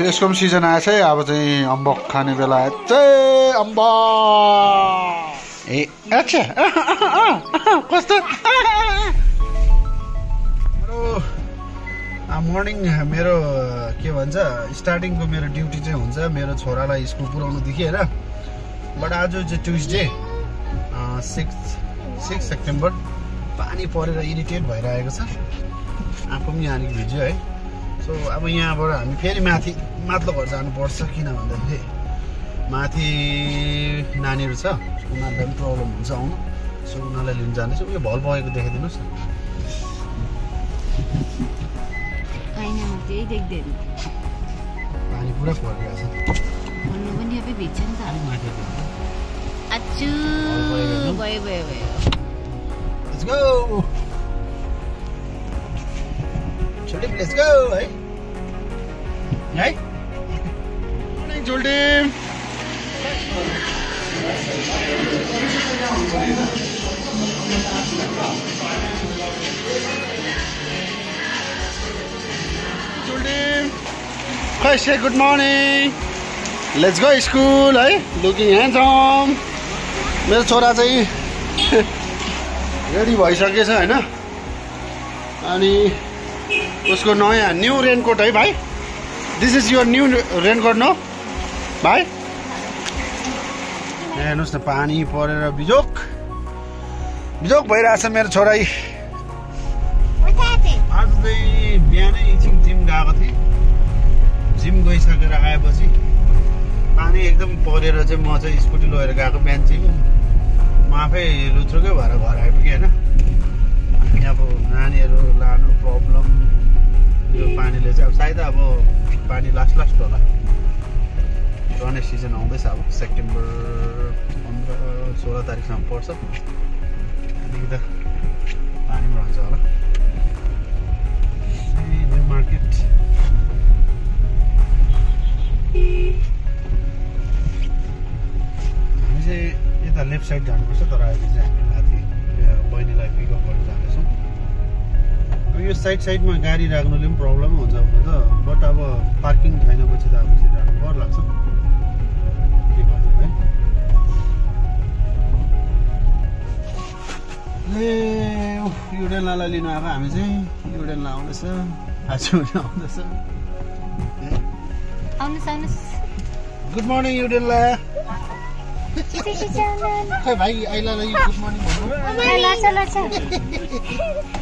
यसको पनि सिजन आएछ है अब चाहिँ अम्बक खाने बेला चाहिँ अम्बक ए अच्छा। कस्तो? मर्निङ मेरो के भन्छ स्टार्टिङको मेरो ड्युटी चाहिँ हुन्छ मेरो छोरालाई स्कुल पुऱ्याउनुदेखि होइन? बट आज चाहिँ ट्युसडे सिक्स सिक्स सेप्टेम्बर पानी परेर इरिटेट भइरहेको छ। आफू पनि यहाँ अलिक भिज्यो है। सो अब यहाँबाट हामी फेरि माथि माथिल्लो घर जानुपर्छ किन भन्दाखेरि माथि नानीहरू छ उनीहरूलाई पनि प्रब्लम हुन्छ आउनु। सो उनीहरूलाई लिनु जाँदैछु। उयो भल बगेको देखाइदिनुहोस् न। पानी पुरा परिरहेको छ। let's go! है। है? Morning, Cholim! Cholim! खै से good morning let's go school है? लुकिङ ह्यान्डसम मेरो छोरा चाहिँ रेडी भइसकेछ होइन? अनि उसको नयाँ न्यू रेनकोट है भाइ? This is your new raincoat no भाइ हेर्नुहोस् न पानी परेर बिजोक। बिजोक भइरहेछ मेरो छोरा आज चाहिँ बिहानै एकछिन जिम गएको थिएँ। जिम गइसकेर आएपछि पानी एकदम परेर चाहिँ म चाहिँ स्कुटी लगेर गएको बिहान जिम म आफै लुत्रुकै भएर घर आइपुगेँ होइन। अनि अब नानीहरू लानु प्रब्लम। यो पानीले चाहिँ अब सायद अब पानी लास्ट लास्ट होला रने सिजन आउँदैछ अब सेप्टेम्बर पन्ध्र सोह्र तारिकसम्म पर्छ अलिकति त पानी पनि रहन्छ होला न्यु मार्केट हामी चाहिँ यता लेफ्ट साइड जानुपर्छ तर अहिले चाहिँ हामी माथि बहिनीलाई पिकअप गर्न जाँदैछौँ अब यो साइड साइडमा गाडी राख्नुले पनि प्रब्लम हुन्छ हुन त बट अब पार्किङ छैन पछि त अब यसरी राख्नु डर लाग्छ। के गर्नु है? ए युडेनलाई लिनु आएको हामी चाहिँ। युडेनलाई आउँदैछ। आज आउँदैछ। गुड मर्निङ युडेनला खै भाइ आइलालाई गुड मर्निङ भन्नु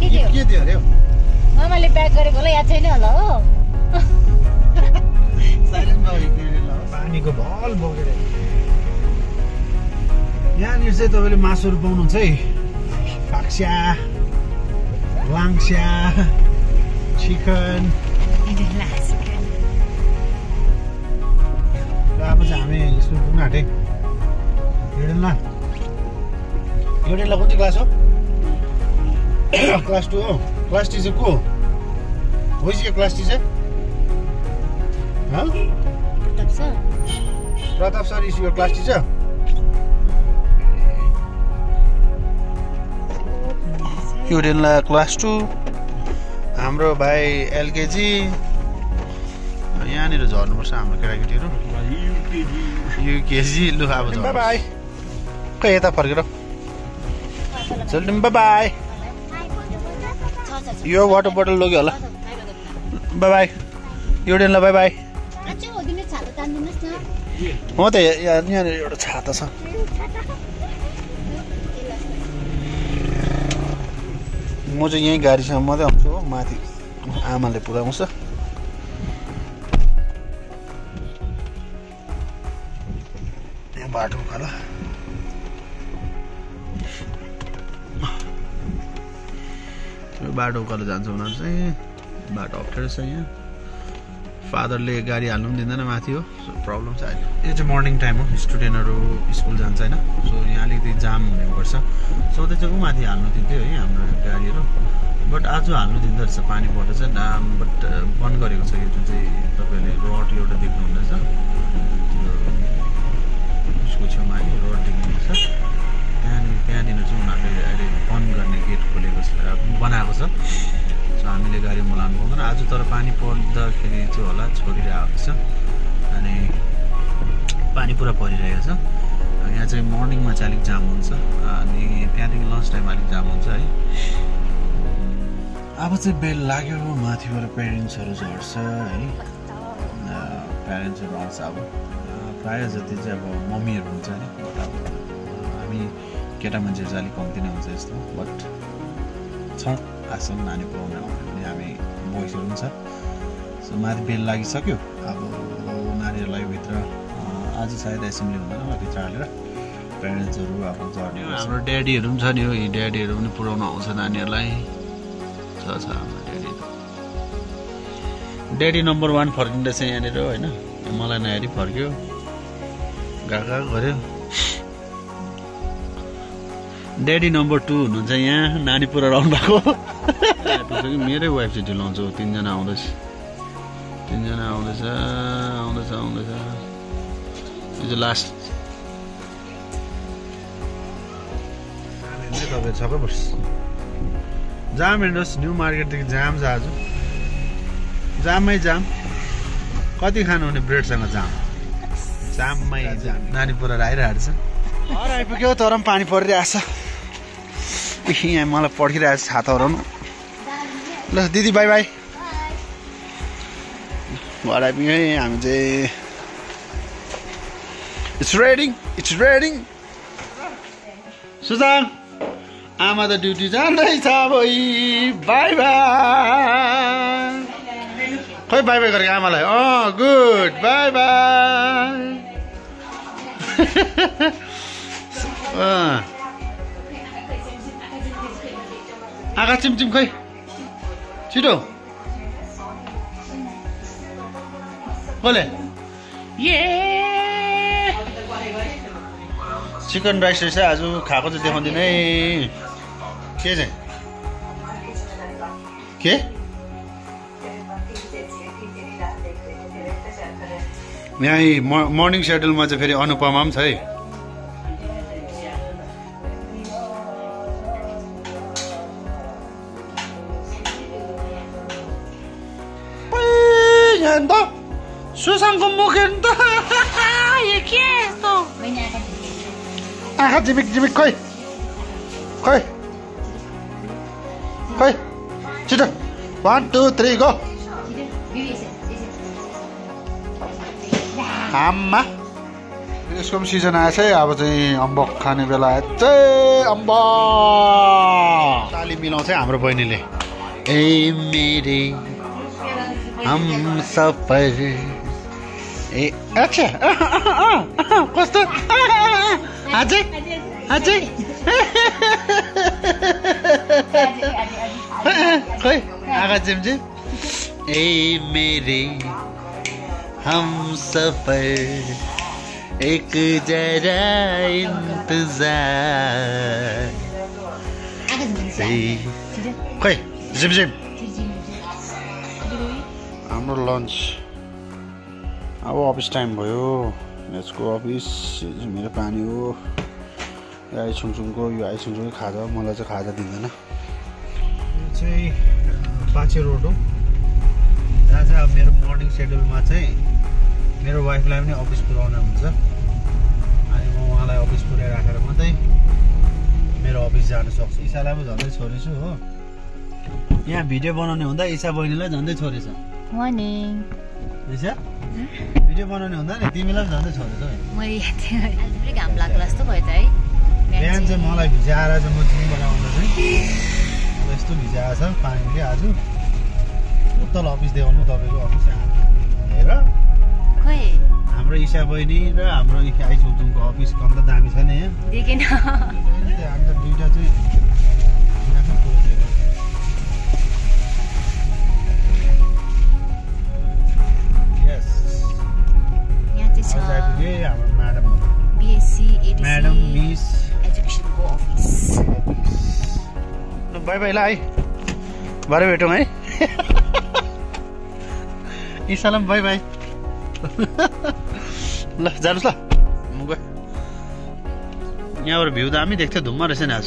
के के दियो अरे मामाले प्याक गरेको होला याद छैन होला हो पानीको भल यहाँनिर चाहिँ तपाईँले मासुहरू पाउनुहुन्छ है। फाक्स्या लाङ्स्या। चिकन र अब चाहिँ हामी स्कुल पुग्न आँटेँ युडेनला युडेनला कुन चाहिँ क्लास हो? क्लास टू हो। क्लास टिचर को हो? Is class teacher Pratap sir is your class teacher युडेनला class two हाम्रो भाइ एलकेजी यहाँनिर झर्नुपर्छ हाम्रो केटाकेटीहरू। युकेजी लु अब बाई खै यता फर्केर। चल बाई यो वाटर बोतल लग्यो होला। बाई बाई युडेनला बाई बाई हो त यहाँनिर एउटा छाता छ। म चाहिँ यहीँ गाडीसँग मात्रै माथि आमाले पुऱ्याउँछ। यहाँ बाटो उकालो यो बाटो उकालो जान्छ उनीहरू चाहिँ बाटो अप्ठ्यारो छ यहाँ। फादरले गाडी हाल्नु पनि दिँदैन माथि हो सो प्रब्लम छ अहिले। यो चाहिँ मर्निङ टाइम हो स्टुडेन्टहरू स्कुल जान्छ होइन सो यहाँ अलिकति जाम हुनुपर्छ सधैँ चाहिँ माथि हाल्नु दिन्थ्यो है हाम्रो गाडीहरू। बट आज हाल्नु दिँदो रहेछ पानीबाट चाहिँ डाम बट बन्द गरेको छ यो जुन चाहिँ तपाईँहरूले रड एउटा देख्नुहुँदैछ त्यो उसको छेउमा है रड देखिँदैछ त्यहाँनिर त्यहाँनिर चाहिँ उनीहरूले अहिले बन्द गर्ने गेट खोलेको छ बनाएको छ। सो हामीले गाडी मलाउनु पाउँदैन। आज तर पानी पर्दाखेरि चाहिँ होला छोडिरहेको छ। अनि पानी पुरा परिरहेको छ। यहाँ चाहिँ मर्निङमा चाहिँ अलिक जाम हुन्छ। अनि त्यहाँदेखि लन्च टाइम अलिक जाम हुन्छ है। अब चाहिँ बेल लाग्यो माथिबाट पेरेन्ट्सहरू झर्छ है। प्यारेन्ट्सहरू आउँछ अब। प्रायः जति चाहिँ अब मम्मीहरू हुन्छ नि हामी केटा मान्छेहरू चाहिँ अलिक कम्ती नै हुन्छ यस्तो। बट छौँ आसम नानी पुऱ्याउन आउने पनि हामी बोइसहरू पनि छ। सो माथि बेल लागिसक्यो। अब नानीहरूलाई भित्र आज सायद एसेम्ब्ली हुँदैन होला भित्र हालेर। प्यारेन्ट्सहरू अब झर्ने हाम्रो ड्याडीहरू पनि छ नि हो यी ड्याडीहरू पनि पुऱ्याउन आउँछ नानीहरूलाई। छ छ हाम्रो ड्याडीहरू ड्याडी नम्बर वान फर्किँदैछ यहाँनिर होइन? मलाई नहेरी फर्क्यो। गएको गएको गऱ्यो ड्याडी नम्बर टू हुनुहुन्छ यहाँ नानी पुऱ्याउनु भएको आइपुग्छ कि? मेरै वाइफ चाहिँ ढिलो आउँछ तिनजना आउँदैछ। तिनजना आउँदैछ आउँदैछ आउँदैछ। यो चाहिँ लास्ट तपाईँ सबै बस जाम हेर्नुहोस् न्यु मार्केटदेखि जाम छ आज। जाममै जाम। कति खानुहुने ब्रेडसँग जाम? जाममै जाम? नानी पुरा आइरहेको छ। घर आइपुग्यो तर पनि पानी परिरहेछ। यहाँ मलाई पर्खिरहेको छ छाता हराउनु ल दिदी बाई बाई घर आइपुग्यो है हामी चाहिँ it's reading it's reading Sujang आमा त ड्युटी जाँदैछ भइ बाई बाई। खोइ बाई बाई गरेको आमालाई। अँ गुड। By by. आँखा चिमचिम खै छिटो। कसले चिकन राइस रहेछ आज खाएको चाहिँ देखाउँदिन है के चाहिँ के यहाँ मर्निङ सेड्युलमा चाहिँ फेरि अनुपमा पनि छ है खोइ खोइ छिटो वान गो यसको पनि सिजन आएछ है अब चाहिँ अम्बक खाने बेला आयो चाहिँ अम्बक ताली मिलाउँछ हाम्रो बहिनीले। ए मेरे। हम सफर। ए अच्छा। कस्तो? अझै अझै खोइ आँखा चिम्ची ए मेरे हम सफर एक जरा इंतजार। आएको छ भने से छिटो, खोइ झिम झिम छिटो, छिटो। छिटो, हाम्रो लन्च। अब अफिस टाइम भयो। यसको अफिस। मेरो पानी हो। यो आई छुङछुङको यो आई छुङछुङकै खाजा हो मलाई चाहिँ खाजा दिँदैन यो चाहिँ पाचे रोड हो जहाँ चाहिँ अब मेरो मर्निङ सेड्युलमा चाहिँ मेरो वाइफलाई पनि अफिस पुऱ्याउन हुन्छ। अनि म उहाँलाई अफिस पुऱ्याइराखेर मात्रै मेरो अफिस जानु सक्छु। इसालाई पो झन्डै छोडेछु हो। यहाँ भिडियो बनाउने हुँदा इसा बहिनीलाई झन्डै छोडेछ मर्निङ इसा? भिडियो बनाउने हुँदा नि तिमीलाई पनि झन्डै छोडेछ है। मैले याद थिएँ आज फेरि घाम लाग्ला जस्तो भयो त है। बिहान चाहिँ मलाई भिजाएर चाहिँ म जिमबाट आउँदा चाहिँ मलाई यस्तो भिजाएको छ पानीले आज उत्तल अफिस देखाउनु तपाईँको अफिस हेर। खोइ। हाम्रो इसा बहिनी र हाम्रो छुङछुङको अफिस कम त दामी छ नि। यहाँ देखेन अन्त दुइटा चाहिँ बाई बाई ल है भरे भेटौँ है इसालाई पनि बाई बाई ल जानुहोस् ल म गएँ यहाँबाट भ्यू दामी देख्थ्यो धुम्म रहेछ नि आज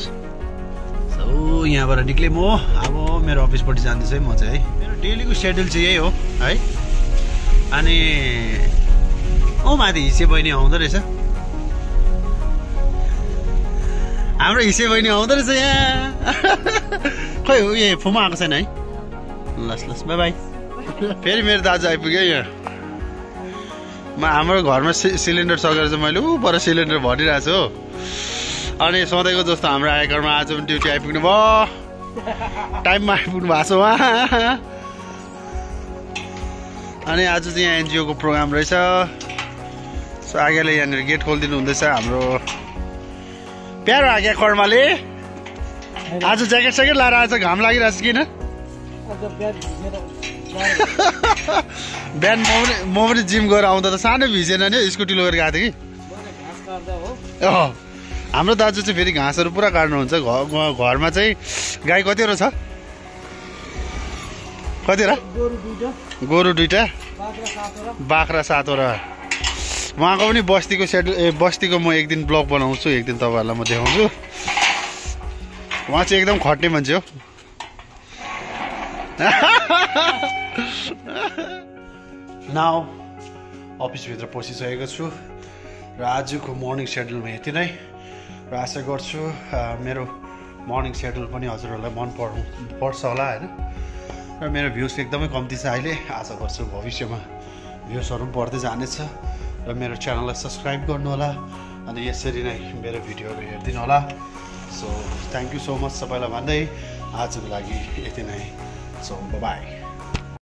ओ यहाँबाट निक्लेँ म अब मेरो अफिसपट्टि जाँदैछु है म चाहिँ है मेरो डेलीको सेड्युल चाहिँ यही हो है अनि ओ माथि हिसे बहिनी आउँदो रहेछ हाम्रो हिसे बहिनी आउँदो रहेछ यहाँ। खै ए फुमा आएको छैन है? लस् लस् बाई बाई। फेरि मेरो दाजु आइपुग्यो यहाँ। म हाम्रो घरमा सि सिलिन्डर सकेर चाहिँ मैले ऊ पर सिलिन्डर भरिरहेको छु अनि सधैँको जस्तो हाम्रो आइकरमा आज पनि ड्युटी आइपुग्नु भयो। टाइममा आइपुग्नु भएको छ उहाँ। अनि आज चाहिँ यहाँ एनजिओको प्रोग्राम रहेछ। सो आज्ञाले यहाँनिर गेट खोलिदिनु हुँदैछ हाम्रो प्यारो आज्ञा कर्माले आज ज्याकेट स्याकेट लाएर आज घाम लागिरहेको छ किन? बिहान म पनि म पनि जिम गएर आउँदा त सानो भिजेन नि स्कुटी लगेर गएको थिएँ कि। हाम्रो दाजु चाहिँ फेरि घाँसहरू पुरा काट्नुहुन्छ। घ- घ- घरमा चाहिँ गाई कतिवटा छ? कतिवटा? गोरु दुइटा बाख्रा सातवटा। उहाँको पनि बस्तीको सेड्युल ए बस्तीको म एक दिन ब्लग बनाउँछु एक दिन तपाईँहरूलाई म देखाउँछु। उहाँ चाहिँ एकदम खट्ने मान्छे हो। नाउ अफिसभित्र पसिसकेको छु र आजको मर्निङ सेड्युलमा यति नै। र आशा गर्छु मेरो मर्निङ सेड्युल पनि हजुरहरूलाई मन पर्नु पर्छ होला होइन? र मेरो भ्युज एकदमै कम्ती छ अहिले। आशा गर्छु भविष्यमा भ्युजहरू पनि बढ्दै जानेछ। र मेरो च्यानललाई सब्सक्राइब गर्नुहोला अनि यसरी नै मेरो भिडियोहरू हेरिदिनु होला so thank you so much सबैलाई भन्दै आजको लागि यति नै। So by